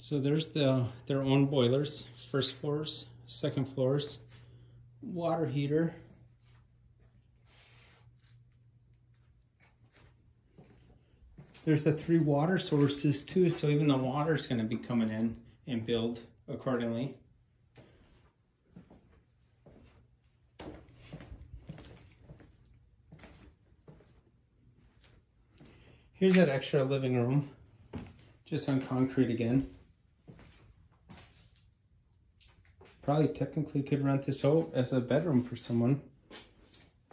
So there's the their own boilers, first floors, second floors, water heater. There's the three water sources too, so even the water's going to be coming in and build accordingly. Here's that extra living room, just on concrete again. Probably technically could rent this out as a bedroom for someone.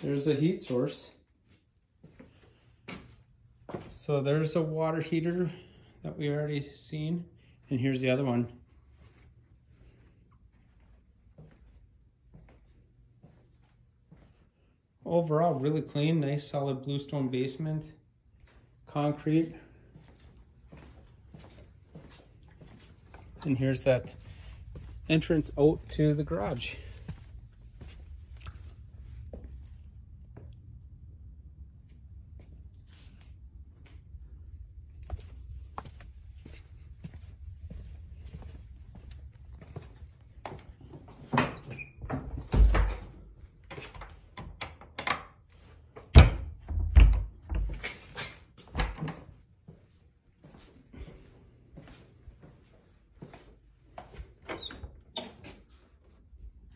There's a heat source. So there's a water heater that we already seen. And here's the other one. Overall, really clean, nice solid bluestone basement concrete. And here's that entrance out to the garage.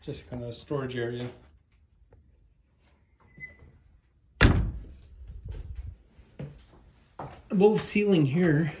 Just kind of a storage area. Low ceiling here